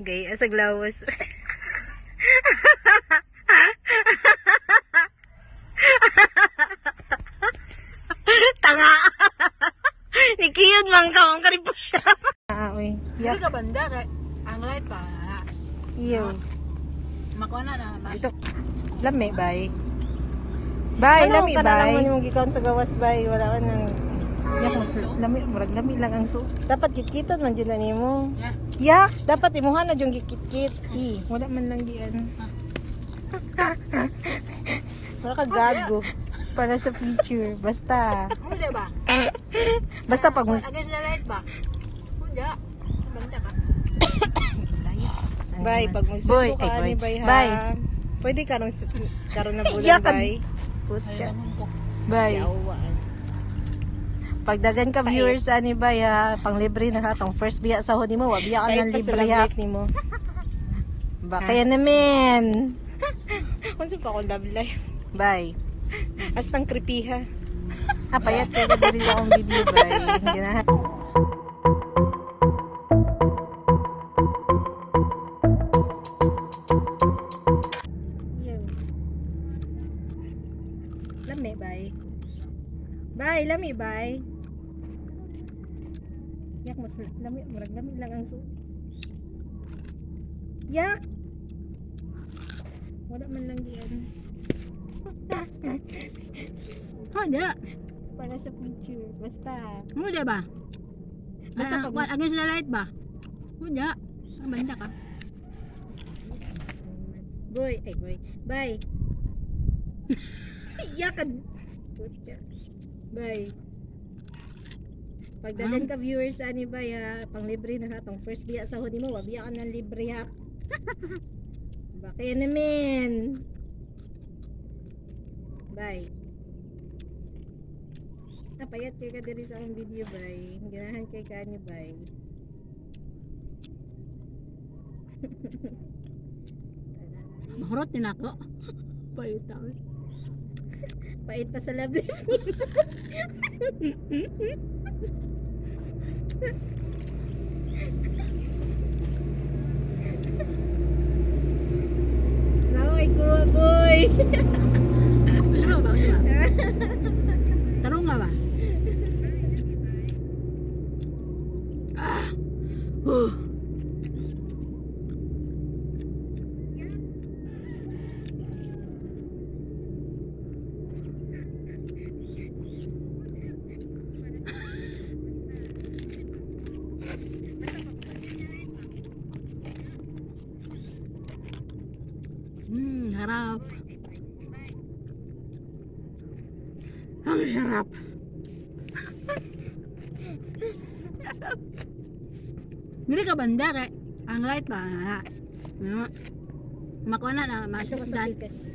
Gaya sa glawas. Tanga. Nikiyod man ka, ang karipo siya. Ah, uy. Hindi ka banda kay ang light pa. Iyo. Makuha na na. Mas. Ito, lami, bay. Bay, Ano, lami, ka na bay. lang Ano yung gikon sa gawas, bay? Wala ka nang... Yak, mas lami, murag lami lang ang su. Dapat kitkiton man dyan na nimo. Yeah. Yak, dapat imuhan na dyan gikitkit. I, wala man lang di ano. Wala ka gago. Para sa future. Basta. Hindi ba? Basta pag mus... Against the light ba? Hindi. Banda ka. Bay, pag Boy, musundo ka ay, ni boy. bay ha. Bay. Pwede ka nung karon na bulan, bay. Putya. Bay. Yawaan. Pagdagan ka viewers ani ba ya pang libre na ka tong first biya sa hodi mo wa biya ka Kahit ng pa sa libre ha nimo. Ba kaya naman. Unsa pa akong love life? Bye. Astang creepy ha. Ah, payat kayo ka diri sa akong video bye. Yo. Lami bye. Bye, lami bye. Lami, murag lami lang ang su. Yak. Wala man lang diyan. Hindi. Para sa future. Basta. Hindi ba? Basta Basta pag pag against the light ba? Hindi. Banda ka. Boy, ay boy. Bye. Yakan. Bye. Pagdagan ka viewers ani ba ya pang libre na hatong first biya sa hodi mo, wabiya ka ng libre ha. Bakit naman? Bye. Napayat kay ka diri sa akong video bye. Ganahan kay ka ni bye. Mahurot din ako. Payutaw. Pait pa sa love life niya. Laway ko, boy. Gusto mo ba? Gusto mo? Tarong nga ba? Ah. Uh. Harap. Ang sarap. Dili ka banda kay ang light ba? Ha. No. Makuha na na ko sa pikas.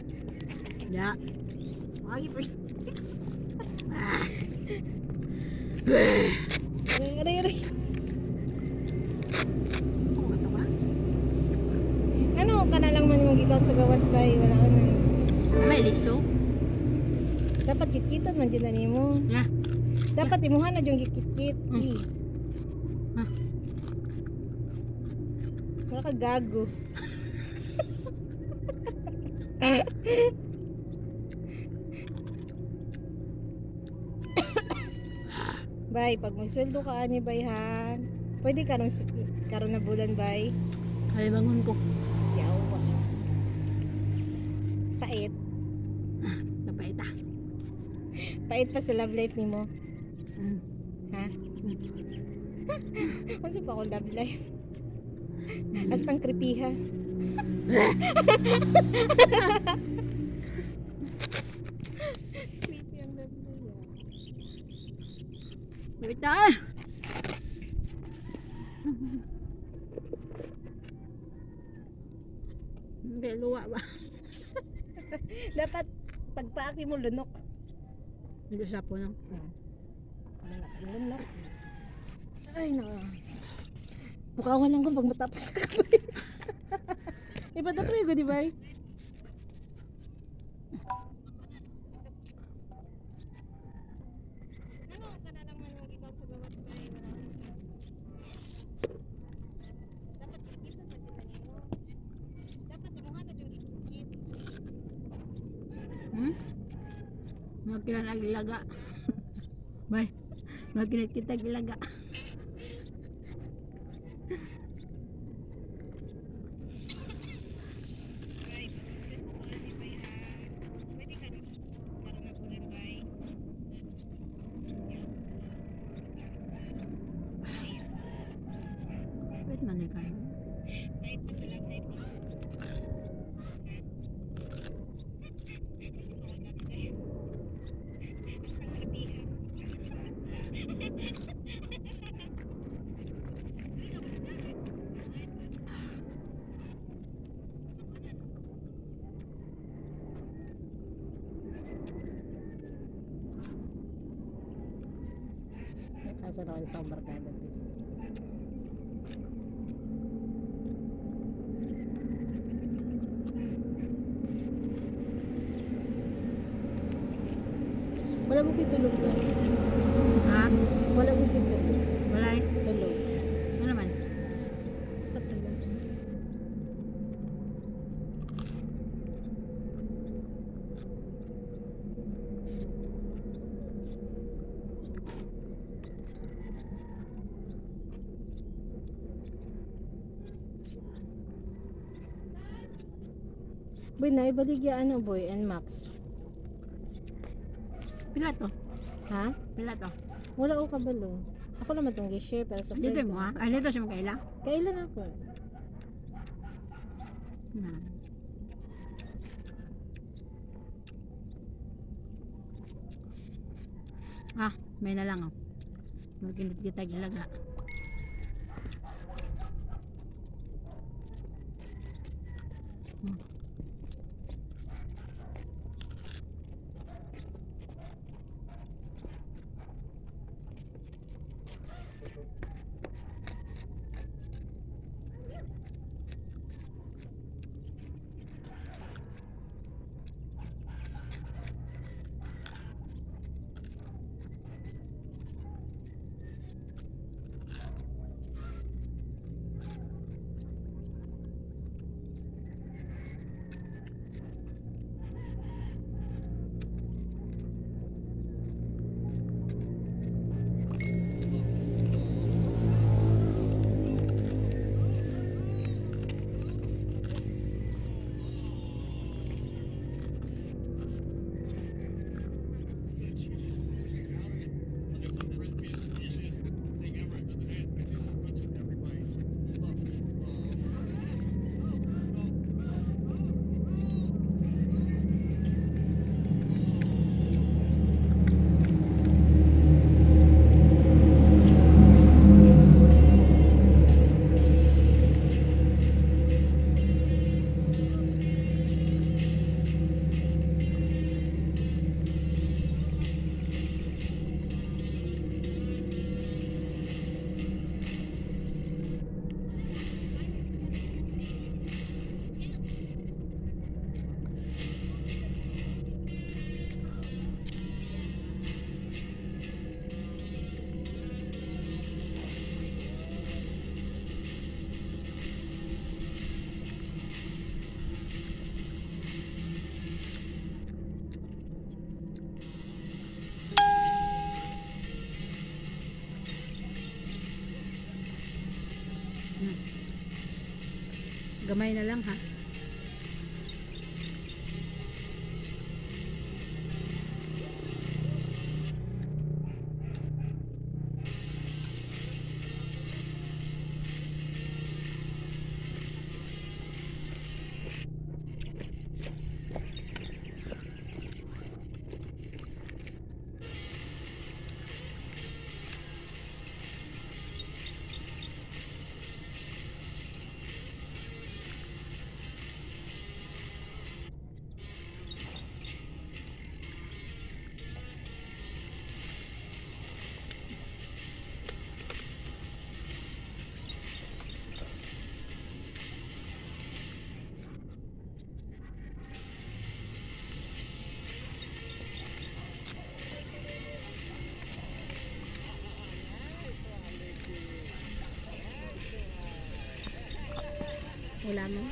Ya. Ay. Ah. ikaw sa gawas ba? Wala ka na. May liso. Dapat kitkitan man dyan na nimo. Ya. Dapat imuhan na yung kitkit. Mm. I. Ah. Wala ka gago. Bay, pag may sweldo ka ani bay ha. Pwede ka nung karon na bulan bay. Ay bangon ko. Pait pa sa love life nimo. Mm. Ha? Ano pa akong love life? Astang creepy ha. creepy ang love life. Wait ah. Hindi, luwa ba? Dapat pagpaaki mo lunok. Sa po no. Lunok. Ay, na. Bukawan lang ko pag matapos sa kabay. Iba na prego, di ba? Dapat Makilan ang ilaga. Bay, makinit kita ilaga. Asa na ako sa barkada. Pi. Wala mo kayo tulog na. Ha? Wala mo kayo tulog. Wala eh. Tulog. Ano naman? Patulog. Boy, naibaligya ano boy and Max. Pila to? Ha? Pila to? Wala ko kabalo. Ako naman itong share pero sa Dito mo ha? Ay, dito siya magkaila? Kailan ako? Na. Ah, may na lang oh. Magkinit kita gilaga. Gamay na lang ha. Wala mo?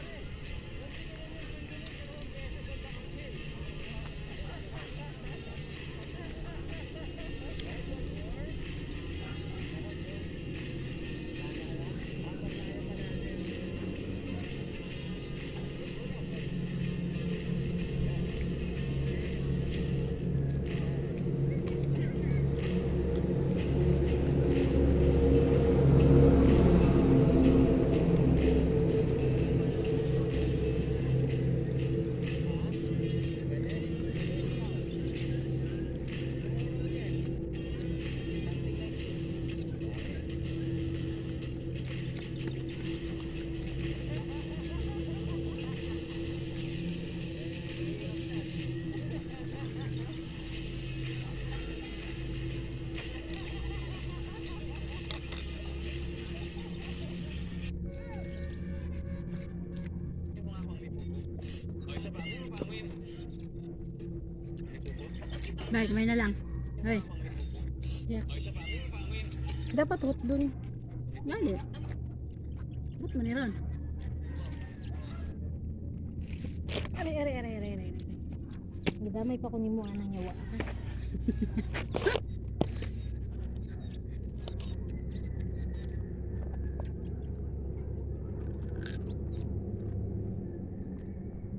Bye, kumain na lang. Hoy, Dapat hot dun. gali. Ba't mo niron? Are, are, are, are, are. Nadamay pa ko ni mo anang yawa.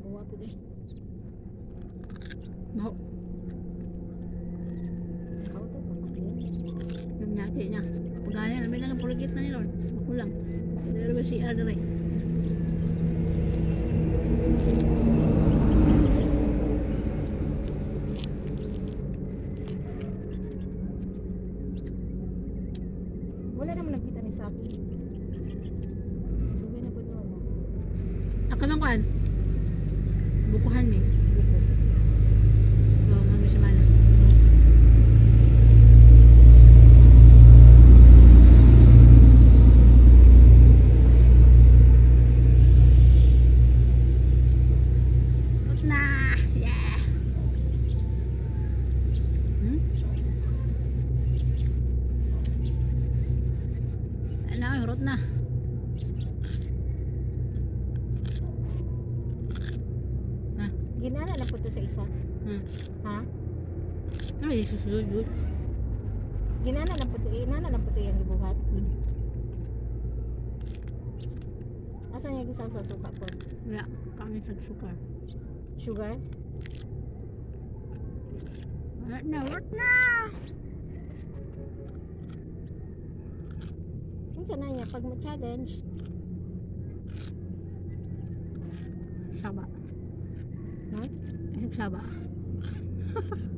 Gawa po din. Maho. Ikaw to, bakit yun? Yung nyati niya. Pagani, alam lang ang pulagis na niron. Makulang. Ba si Adre? Wala naman nakita ni Saki. Sabi na po doon. no? Ako lang. Bukuhan mi. Dito. Oo, mga semana. Tapos na! Yeah! Hmm? Hurot na. Ginana na po to sa isa. Hmm. Ha? Ano yung susunod yun? Ginana na po to. Ginana na po to yung gibuhat. Asan yung gisaw sa suka po? Wala, kami sa sukar. Sugar? Wala na, hurot na! Na niya? Pag ma-challenge, Saba. ha? Isang saba.